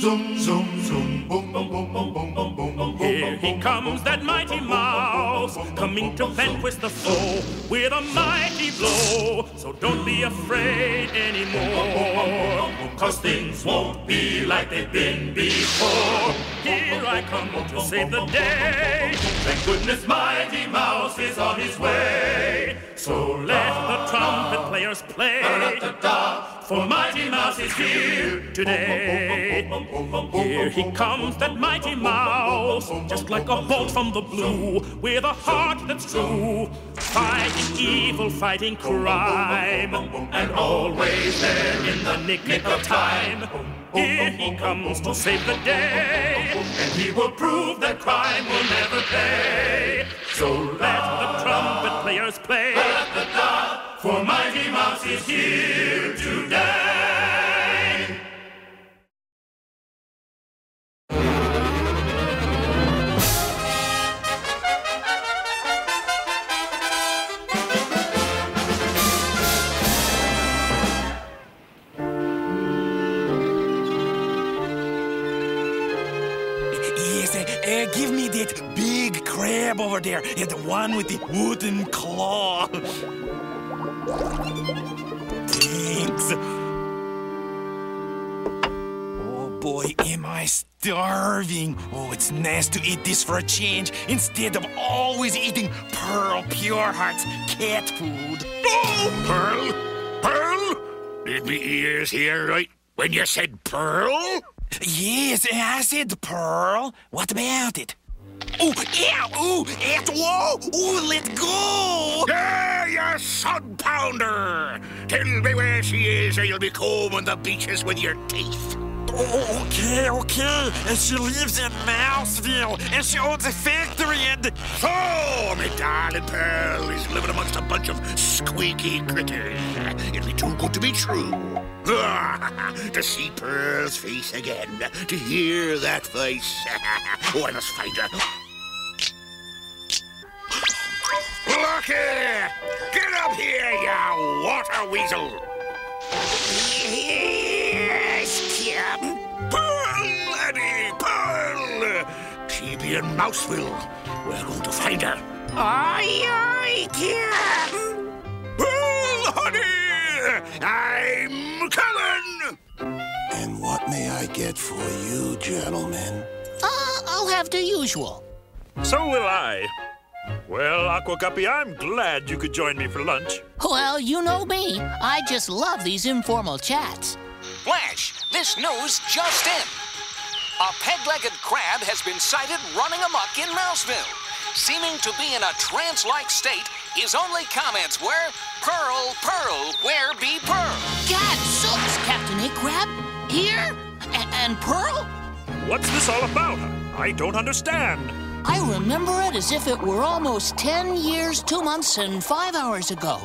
zoom, zoom, zoom, boom, boom, boom, boom, boom, boom, boom. Here he comes, that mighty mouse, coming to vanquish the foe with a mighty blow. So don't be afraid anymore, cause things won't be like they've been before. Here I come to save the day. Thank goodness mighty mouse is on his way. So let the trumpet players play. For Mighty Mouse is here today. Here he comes, that Mighty Mouse, just like a bolt from the blue, with a heart that's true, fighting evil, fighting crime, and always there in the nick of time. Here he comes to save the day, and he will prove that crime will never pay. So let the trumpet players play. For Mighty Mouse is here today. Over there. Yeah, the one with the wooden claw. Thanks. Oh boy, am I starving. Oh, it's nice to eat this for a change instead of always eating Pearl Pureheart's cat food. Oh, Pearl? Pearl? Did me ears hear right when you said Pearl? Yes, I said Pearl. What about it? Oh, yeah, ooh, it, whoa, ooh, let's go! Yeah, you sun pounder! Tell me where she is, or you'll be combing the beaches with your teeth. Oh, oh, okay, okay. And she lives in Mouseville, and she owns a factory, and Oh, me darling Pearl is living amongst a bunch of squeaky critters. It'll be too good to be true. to see Pearl's face again, to hear that voice. oh, I must find her. Lucky! Get up here, you water weasel! Be in Mouseville. We're going to find her. Aye, aye, Captain. Pearl, honey! I'm coming! And what may I get for you, gentlemen? Uh, I'll have the usual. So will I. Well, Aqua Guppy, I'm glad you could join me for lunch. Well, you know me. I just love these informal chats. Flash, this news just in. A peg-legged crab has been sighted running amok in Mouseville. Seeming to be in a trance-like state, his only comments were, Pearl, Pearl, where be Pearl? Gad sucks, Captain A. Crab. Here? A- and Pearl? What's this all about? I don't understand. I remember it as if it were almost 10 years, 2 months, and 5 hours ago.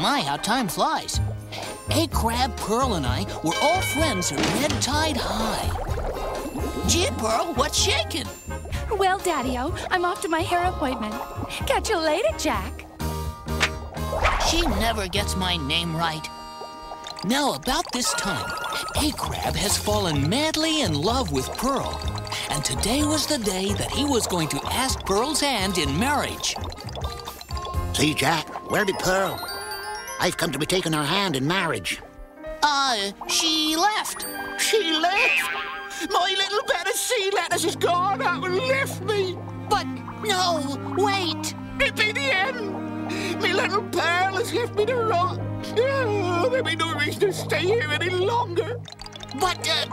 My, how time flies. A Crab, Pearl, and I were all friends at Red Tide High. Gee, Pearl, what's shaking? Well, Daddy-O, I'm off to my hair appointment. Catch you later, Jack. She never gets my name right. Now, about this time, A Crab has fallen madly in love with Pearl. And today was the day that he was going to ask Pearl's hand in marriage. See, Jack, where be Pearl? I've come to be taking her hand in marriage. Uh, she left. She left? My little bed of sea lettuce is gone out and left me. But no, wait. It be the end. Me little Pearl has left me to rot. Oh, there be no reason to stay here any longer. But, uh,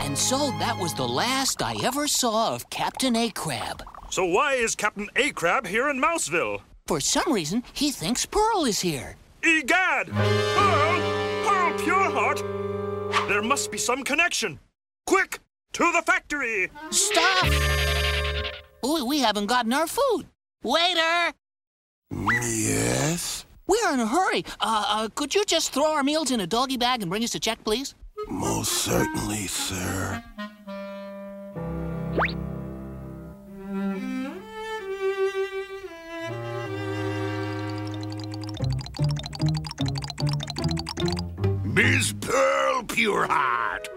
and so that was the last I ever saw of Captain A Crab. So why is Captain A Crab here in Mouseville? For some reason, he thinks Pearl is here. Egad! Pearl! Pearl Pureheart! There must be some connection. Quick, to the factory! Stop! We, we haven't gotten our food. Waiter! Yes? We're in a hurry. Uh, uh, could you just throw our meals in a doggy bag and bring us a check, please? Most certainly, sir. Miss Pearl Pureheart.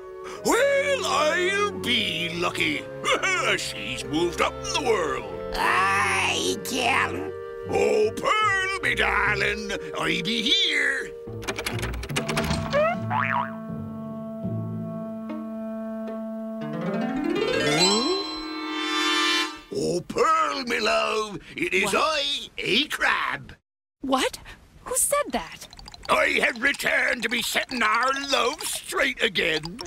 Well, I'll be, Lucky. She's moved up in the world. Aye, Captain. Oh, Pearl, me darling, I be here. Oh, Pearl, me love, it is I, a crab. What? Who said that? I have returned to be setting our love straight again.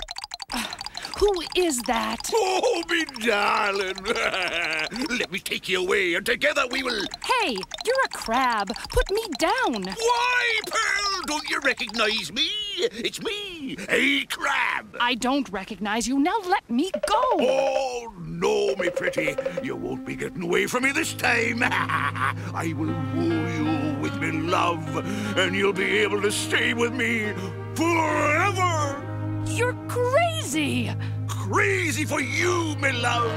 Who is that? Oh, me darling. Let me take you away, and together we will. Hey, you're a crab. Put me down. Why, Pearl? Don't you recognize me? It's me, a crab. I don't recognize you. Now let me go. Oh, no, me pretty. You won't be getting away from me this time. I will woo you with me love, and you'll be able to stay with me forever. You're crazy. Crazy for you, my love.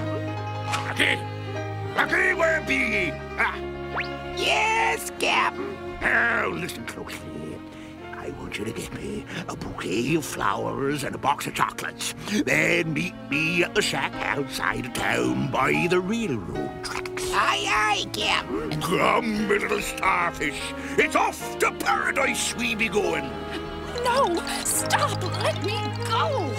Lucky, Lucky, where be ye? Ah. Yes, Captain. Now, listen closely. I want you to get me a bouquet of flowers and a box of chocolates. Then meet me at the shack outside of town by the railroad tracks. Aye, aye, Captain. Come, me little starfish. It's off to paradise we be going. No, stop. Let me go.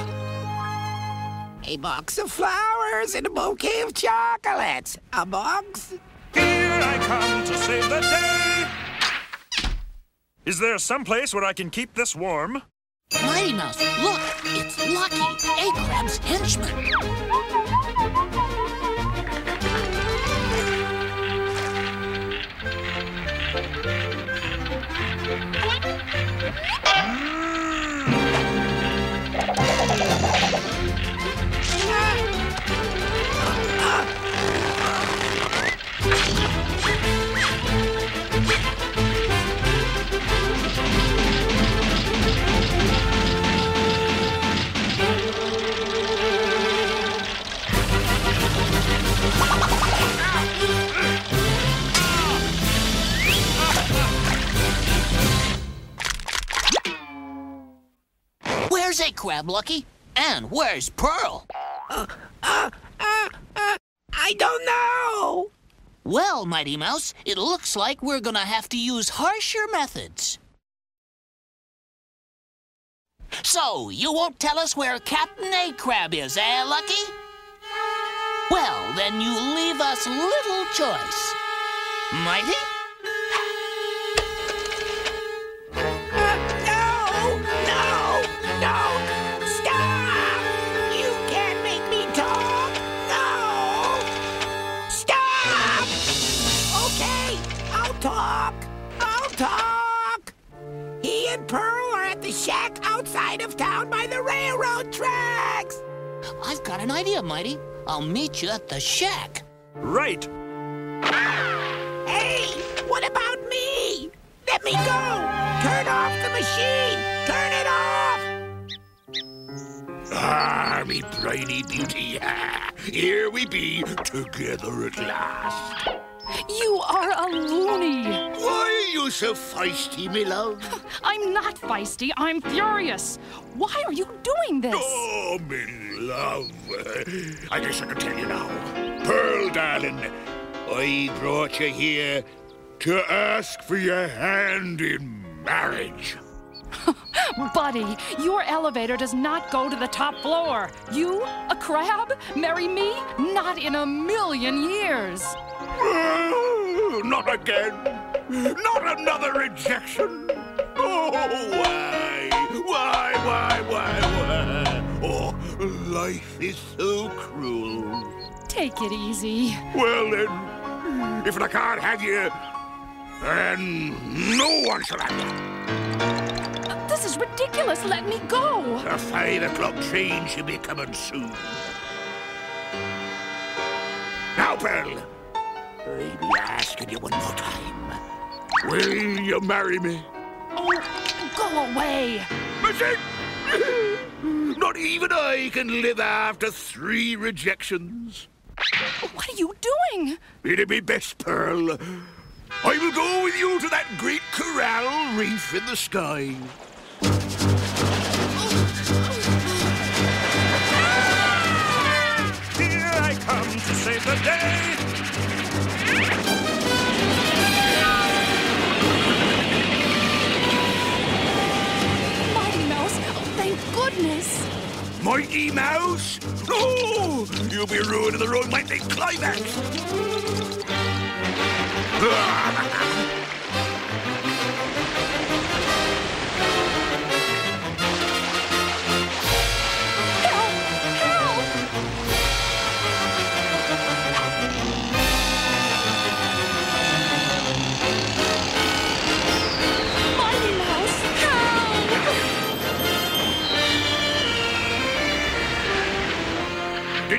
A box of flowers and a bouquet of chocolates. A box? Here I come to save the day. Is there some place where I can keep this warm? Mighty Mouse, look, it's Lucky, A Crab's henchman. Where's A Crab, Lucky? And where's Pearl? I don't know. Well, Mighty Mouse, it looks like we're gonna have to use harsher methods. So, you won't tell us where Captain A Crab is, eh, Lucky? Well, then you leave us little choice. Mighty? Talk. I'll talk. He and Pearl are at the shack outside of town by the railroad tracks. I've got an idea, Mighty. I'll meet you at the shack. Right. Hey, what about me? Let me go. Turn off the machine. Turn it off. Ah, me briny beauty. Ah, Here we be, together at last. You are a loony. Why are you so feisty, me love? I'm not feisty. I'm furious. Why are you doing this? Oh, me love. I guess I can tell you now. Pearl, darling, I brought you here to ask for your hand in marriage. Buddy, your elevator does not go to the top floor. You, a crab, marry me? Not in a million years. Not again. Not another rejection. Oh, why? Why, why, why, why? Oh, life is so cruel. Take it easy. Well, then, if I can't have you, then no one shall have you. Uh, This is ridiculous. Let me go. The five o'clock train should be coming soon. Now, Pearl, Leave me asking you one more time. Will you marry me? Oh, go away! Machine! Not even I can live after three rejections. What are you doing? It'd be best, Pearl. I will go with you to that great coral reef in the sky. Here I come to save the day. Mighty Mouse! Oh, thank goodness! Mighty Mouse? Oh! You'll be ruined in the romantic climax!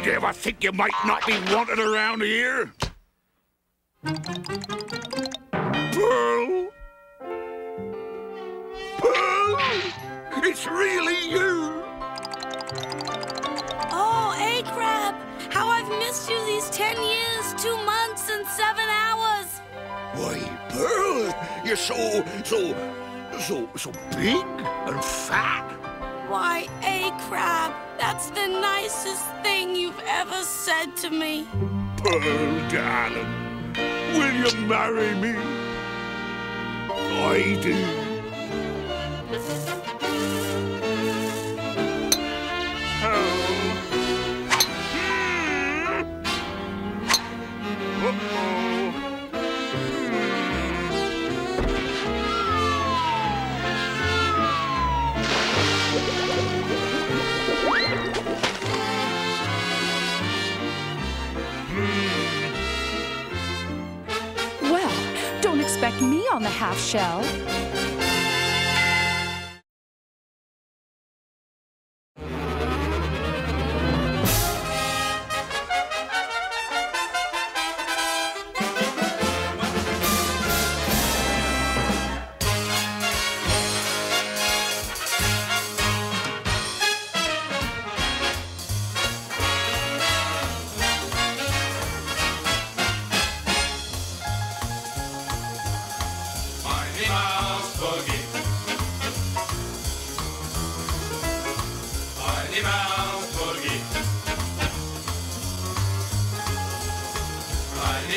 you ever think you might not be wanted around here? Pearl? Pearl? It's really you! Oh, A-Crab! How I've missed you these ten years, two months, and seven hours! Why, Pearl, you're so, so, so, so big and fat why, a crab, that's the nicest thing you've ever said to me. Pearl darling, will you marry me? I do. on the half shell.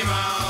Fatima.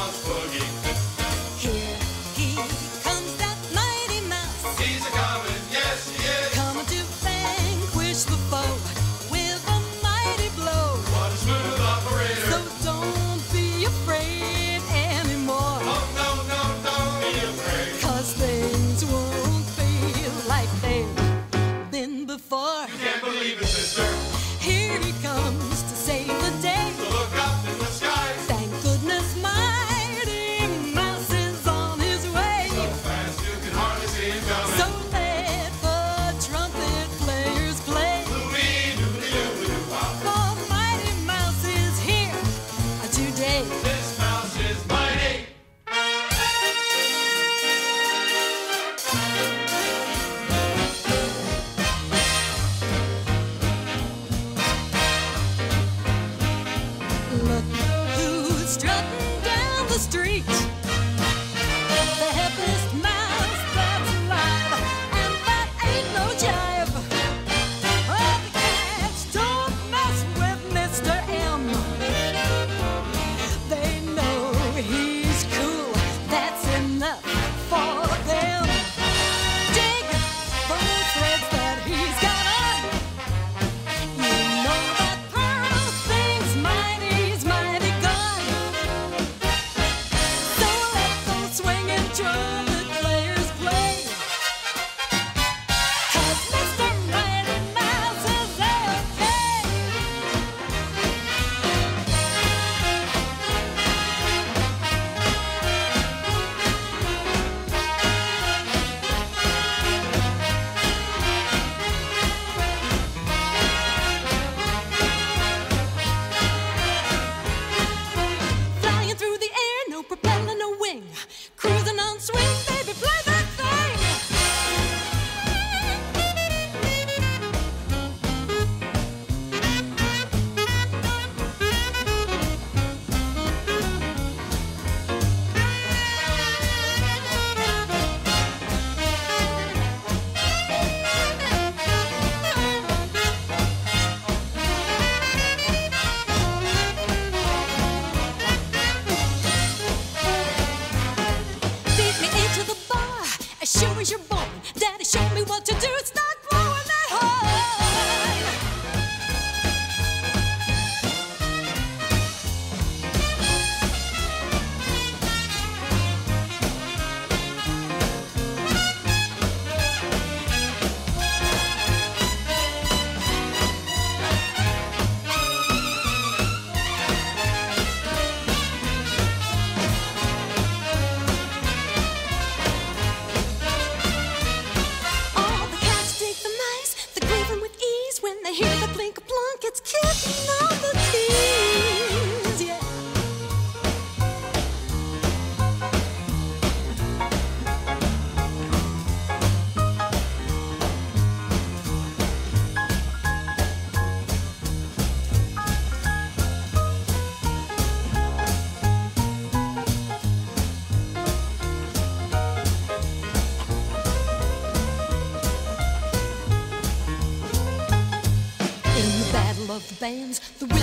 Rhythm's gonna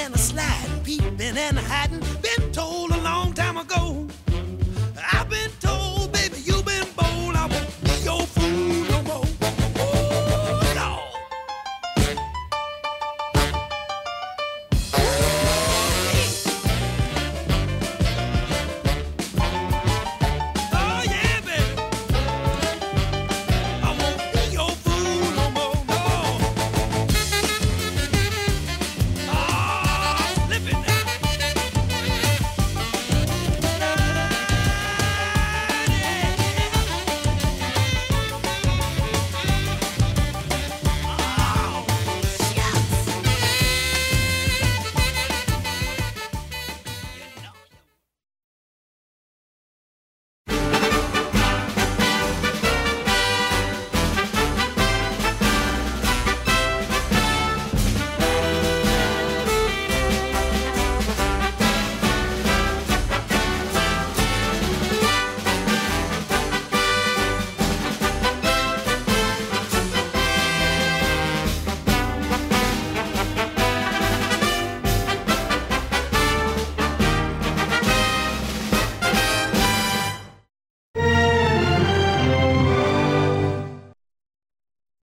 and a sliding, peeping and a hiding. Been told a long time ago.